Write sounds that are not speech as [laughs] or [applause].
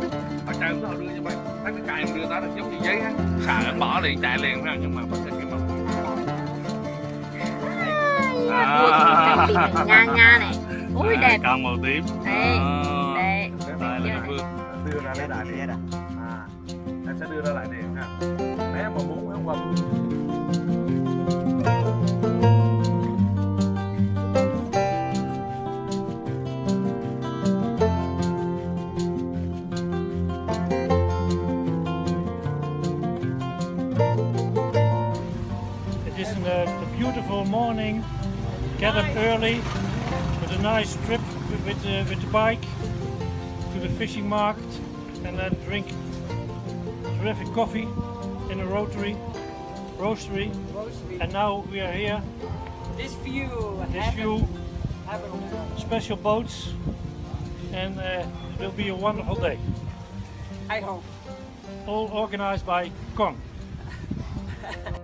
nào? Họ chạy họ đưa cho mày thấy cái cài đưa đó là giống như giấy á. Xài anh bỏ liền chạy liền ra nhưng mà vấn đề khi mà là Nga Nga này. Ui đẹp. con màu tím. Đây, Đó. Đây. Đây là phương. Đưa ra đây đại điện à em sẽ đưa ra lại điện ha. Nếu mà muốn không không It is a, a beautiful morning. Get up early with a nice trip with, with, the, with the bike to the fishing market and then drink terrific coffee in a rotary roastery. And now we are here. This view, This view, special boats, and uh, it will be a wonderful day. I hope. All organized by Kong. [laughs]